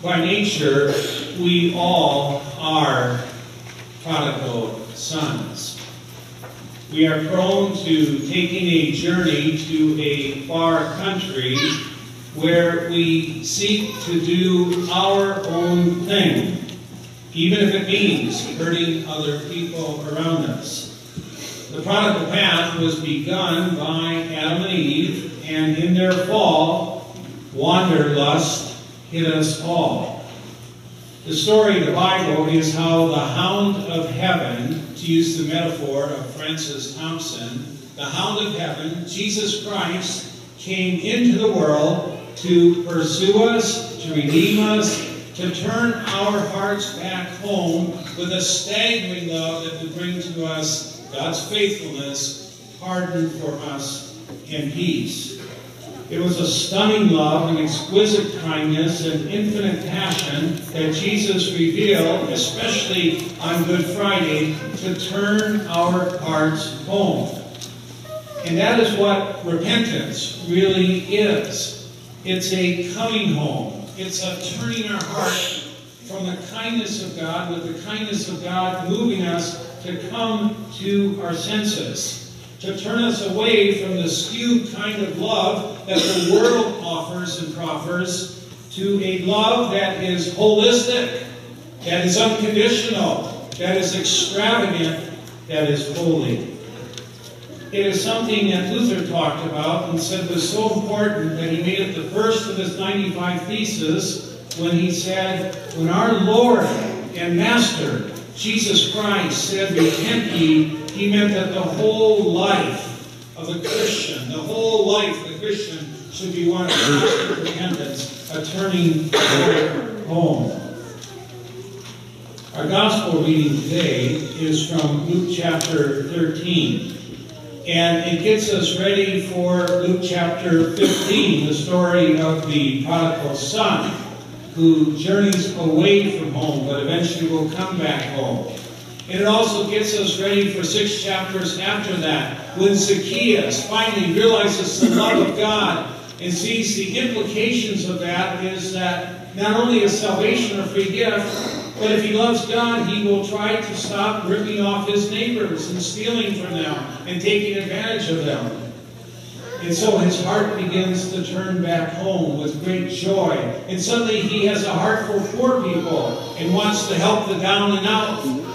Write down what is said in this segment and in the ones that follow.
By nature, we all are prodigal sons. We are prone to taking a journey to a far country where we seek to do our own thing, even if it means hurting other people around us. The prodigal path was begun by Adam and Eve, and in their fall, wanderlust hit us all. The story of the Bible is how the hound of heaven, to use the metaphor of Francis Thompson, the hound of heaven, Jesus Christ, came into the world to pursue us, to redeem us, to turn our hearts back home with a staggering love that would bring to us God's faithfulness, pardon for us, and peace. It was a stunning love, an exquisite kindness, and infinite passion that Jesus revealed, especially on Good Friday, to turn our hearts home. And that is what repentance really is. It's a coming home. It's a turning our heart from the kindness of God, with the kindness of God moving us to come to our senses, to turn us away from the skewed kind of love that the world offers and proffers to a love that is holistic, that is unconditional, that is extravagant, that is holy. It is something that Luther talked about and said was so important that he made it the first of his 95 Theses when he said, When our Lord and Master Jesus Christ said, Repent ye, he meant that the whole life of a Christian, the whole life of the Christian should be one of constant repentance, a turning toward home. Our gospel reading today is from Luke chapter 13. And it gets us ready for Luke chapter 15, the story of the prodigal son who journeys away from home but eventually will come back home. And it also gets us ready for six chapters after that, when Zacchaeus finally realizes the love of God and sees the implications of that is that not only is salvation a free gift, but if he loves God, he will try to stop ripping off his neighbors and stealing from them and taking advantage of them. And so his heart begins to turn back home with great joy. And suddenly he has a heart for poor people and wants to help the down and out.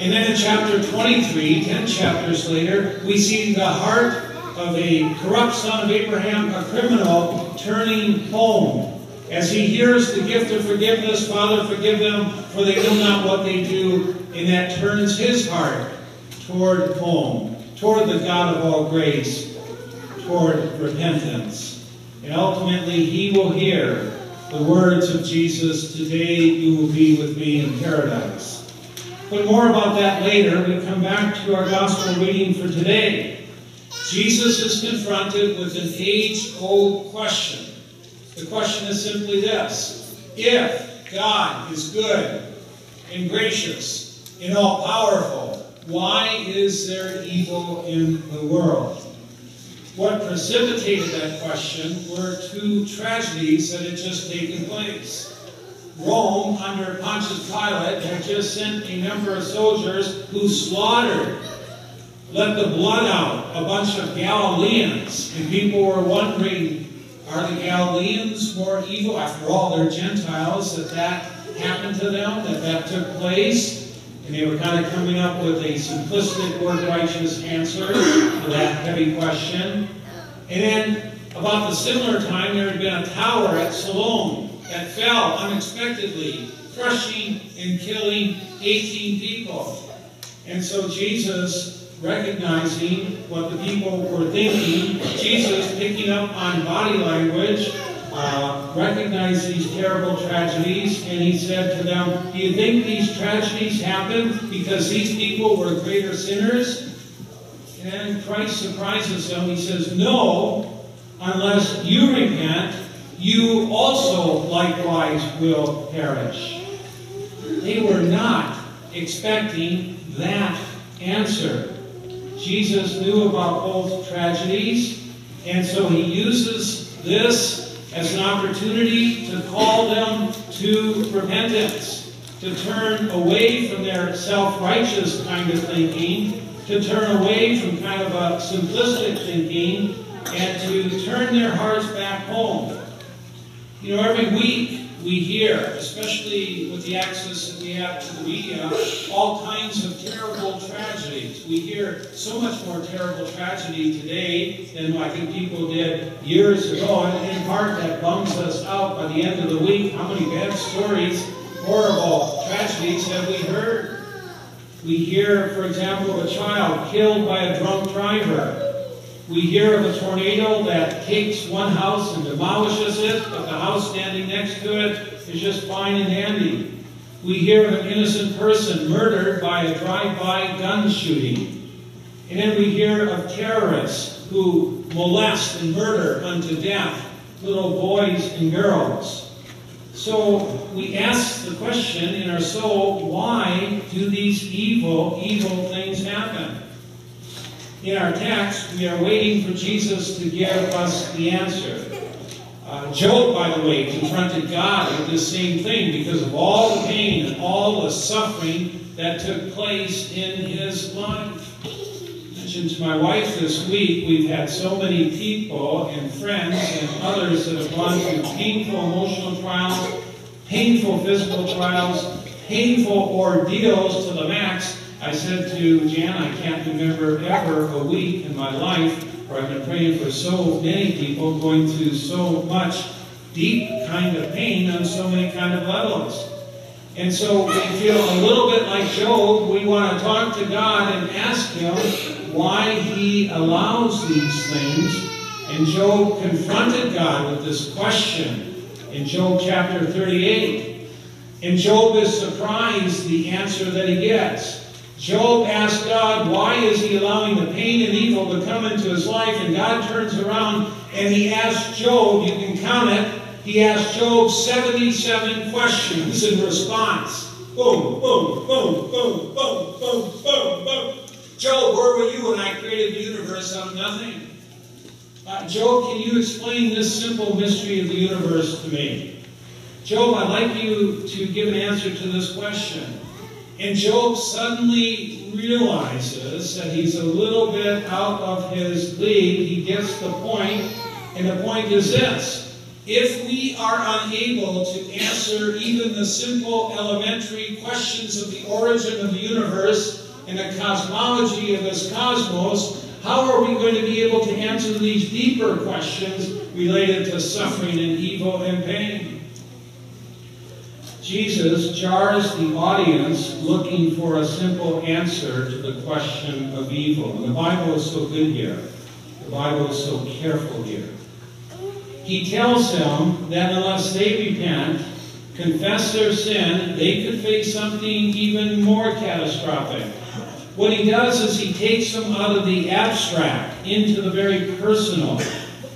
And then in chapter 23, 10 chapters later, we see the heart of a corrupt son of Abraham, a criminal, turning home. As he hears the gift of forgiveness, Father, forgive them, for they know not what they do. And that turns his heart toward home, toward the God of all grace toward repentance. And ultimately, he will hear the words of Jesus, Today you will be with me in paradise. But more about that later. We come back to our gospel reading for today. Jesus is confronted with an age-old question. The question is simply this. If God is good and gracious and all-powerful, why is there evil in the world? What precipitated that question were two tragedies that had just taken place. Rome, under Pontius Pilate, had just sent a number of soldiers who slaughtered, let the blood out, a bunch of Galileans. And people were wondering, are the Galileans more evil? After all, they're Gentiles, that that happened to them, that that took place. And they were kind of coming up with a simplistic, word righteous answer to that heavy question. And then, about the similar time, there had been a tower at Siloam that fell unexpectedly, crushing and killing 18 people. And so Jesus, recognizing what the people were thinking, Jesus picking up on body language, uh, recognized these terrible tragedies, and he said to them, Do you think these tragedies happened because these people were greater sinners? And Christ surprises them. He says, No, unless you repent, you also likewise will perish. They were not expecting that answer. Jesus knew about both tragedies, and so he uses this as an opportunity to call them to repentance, to turn away from their self-righteous kind of thinking, to turn away from kind of a simplistic thinking, and to turn their hearts back home. You know, every week we hear, especially with the access that we have to the media, all kinds of terrible tragedies. We hear so much more terrible tragedy today than I think people did years ago. And in part, that bums us out by the end of the week. How many bad stories, horrible tragedies have we heard? We hear, for example, of a child killed by a drunk driver. We hear of a tornado that takes one house and demolishes it, but the house standing next to it is just fine and handy. We hear of an innocent person murdered by a drive-by gun shooting. And then we hear of terrorists who molest and murder unto death little boys and girls. So we ask the question in our soul, why do these evil, evil things happen? In our text, we are waiting for Jesus to give us the answer. Uh, Job, by the way, confronted God with this same thing because of all the pain and all the suffering that took place in his life. I mentioned to my wife this week, we've had so many people and friends and others that have gone through painful emotional trials, painful physical trials, painful ordeals to the max, I said to Jan, I can't remember ever a week in my life where I've been praying for so many people going through so much deep kind of pain on so many kind of levels. And so we feel a little bit like Job. We want to talk to God and ask Him why He allows these things. And Job confronted God with this question in Job chapter 38. And Job is surprised the answer that he gets. Job asked God, why is he allowing the pain and evil to come into his life? And God turns around and he asks Job, you can count it, he asked Job 77 questions in response. Boom, boom, boom, boom, boom, boom, boom, boom. Job, where were you when I created the universe out of nothing? Uh, Job, can you explain this simple mystery of the universe to me? Job, I'd like you to give an answer to this question. And Job suddenly realizes that he's a little bit out of his league. He gets the point, and the point is this. If we are unable to answer even the simple elementary questions of the origin of the universe and the cosmology of this cosmos, how are we going to be able to answer these deeper questions related to suffering and evil and pain? Jesus jars the audience looking for a simple answer to the question of evil. And the Bible is so good here. The Bible is so careful here. He tells them that unless they repent, confess their sin, they could face something even more catastrophic. What he does is he takes them out of the abstract into the very personal.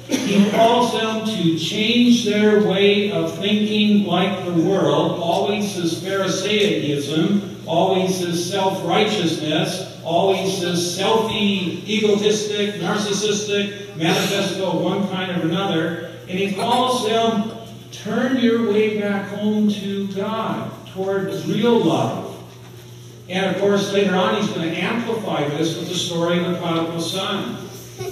He calls them to change their way of thinking like the world, always this Pharisaism, always this self-righteousness, always this selfie, egotistic, narcissistic manifesto of one kind or another. And he calls them, turn your way back home to God, toward real love. And of course, later on, he's going to amplify this with the story of the prodigal son.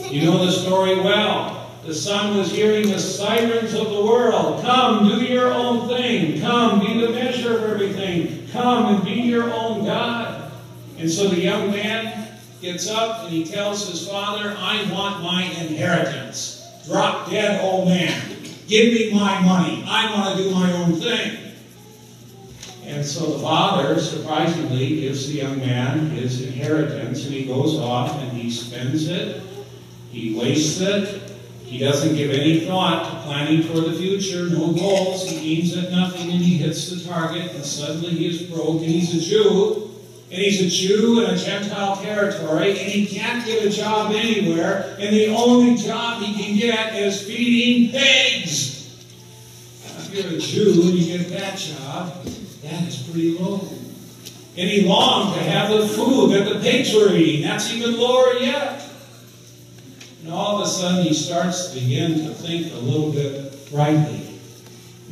You know the story well. The son was hearing the sirens of the world. Come, do your own thing. Come, be the measure of everything. Come and be your own God. And so the young man gets up and he tells his father, I want my inheritance. Drop dead old man. Give me my money. I want to do my own thing. And so the father, surprisingly, gives the young man his inheritance, and he goes off and he spends it, he wastes it, he doesn't give any thought to planning for the future, no goals. He aims at nothing and he hits the target, and suddenly he is broke, and he's a Jew. And he's a Jew in a Gentile territory, and he can't get a job anywhere, and the only job he can get is feeding pigs. If you're a Jew and you get that job, that is pretty low. And he longed to have the food that the pigs were eating. That's even lower yet. And all of a sudden, he starts to begin to think a little bit rightly.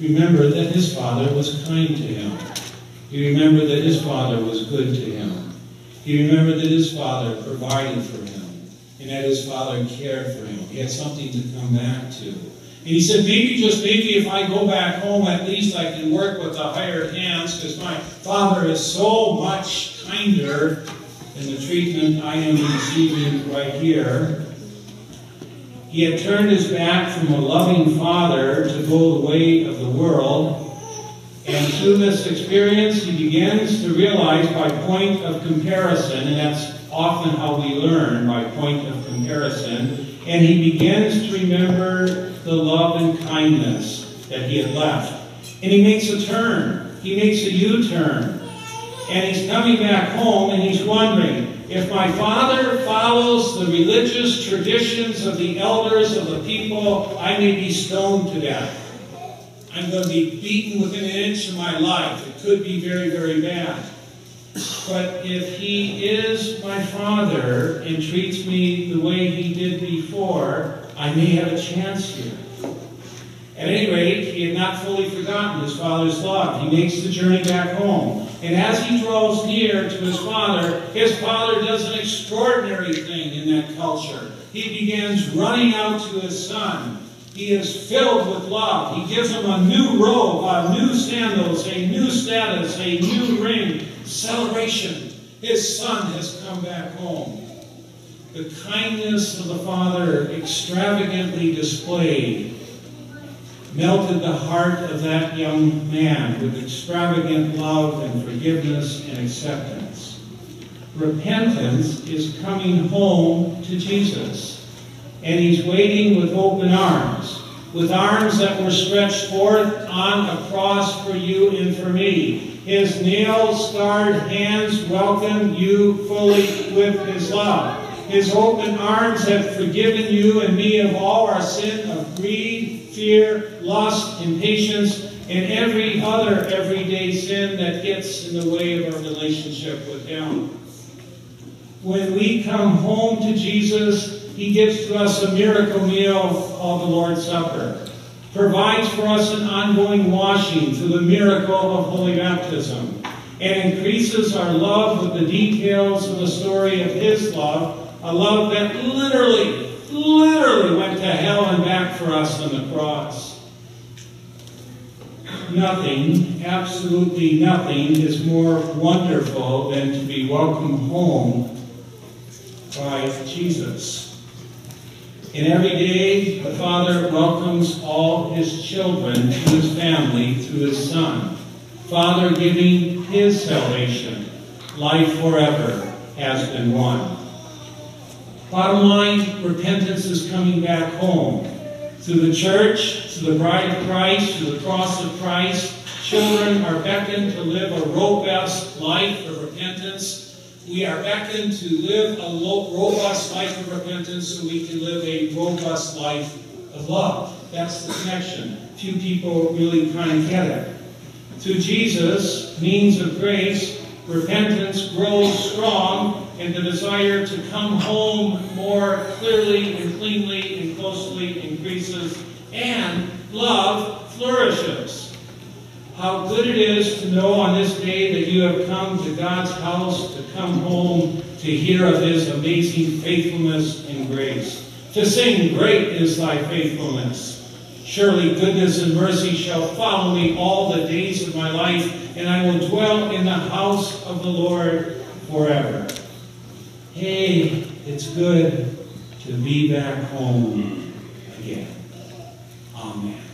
remember that his father was kind to him. He remembered that his father was good to him. He remembered that his father provided for him and that his father cared for him. He had something to come back to. And he said, maybe, just maybe, if I go back home, at least I can work with the hired hands because my father is so much kinder than the treatment I am receiving right here. He had turned his back from a loving father to go the way of the world. And through this experience, he begins to realize by point of comparison, and that's often how we learn by point of comparison, and he begins to remember the love and kindness that he had left. And he makes a turn. He makes a U-turn. And he's coming back home and he's wondering, if my father follows the religious traditions of the elders of the people, I may be stoned to death. I'm going to be beaten within an inch of my life. It could be very, very bad. But if he is my father and treats me the way he did before, I may have a chance here. At any rate, he had not fully forgotten his father's love. He makes the journey back home. And as he draws near to his father, his father does an extraordinary thing in that culture. He begins running out to his son. He is filled with love. He gives him a new robe, a new sandals, a new status, a new ring. Celebration. His son has come back home. The kindness of the father extravagantly displayed melted the heart of that young man with extravagant love and forgiveness and acceptance. Repentance is coming home to Jesus, and he's waiting with open arms, with arms that were stretched forth on a cross for you and for me. His nail-scarred hands welcome you fully with his love. His open arms have forgiven you and me of all our sin of greed, fear, lust, impatience, and every other everyday sin that gets in the way of our relationship with Him. When we come home to Jesus, He gives to us a miracle meal called the Lord's Supper. Provides for us an ongoing washing through the miracle of Holy Baptism. And increases our love with the details of the story of His love, a love that literally, literally went to hell and back for us on the cross nothing, absolutely nothing, is more wonderful than to be welcomed home by Jesus. And every day, the Father welcomes all his children to his family through his Son. Father giving his salvation, life forever has been won. Bottom line, repentance is coming back home through the church, to the bride of Christ, to the cross of Christ, children are beckoned to live a robust life of repentance. We are beckoned to live a robust life of repentance so we can live a robust life of love. That's the connection. Few people really kind of get it. Through Jesus, means of grace, repentance grows strong and the desire to come home more clearly and cleanly and closely increases, and love flourishes. How good it is to know on this day that you have come to God's house, to come home, to hear of His amazing faithfulness and grace. To sing, Great is thy faithfulness. Surely goodness and mercy shall follow me all the days of my life, and I will dwell in the house of the Lord forever. Hey, it's good to be back home again. Amen.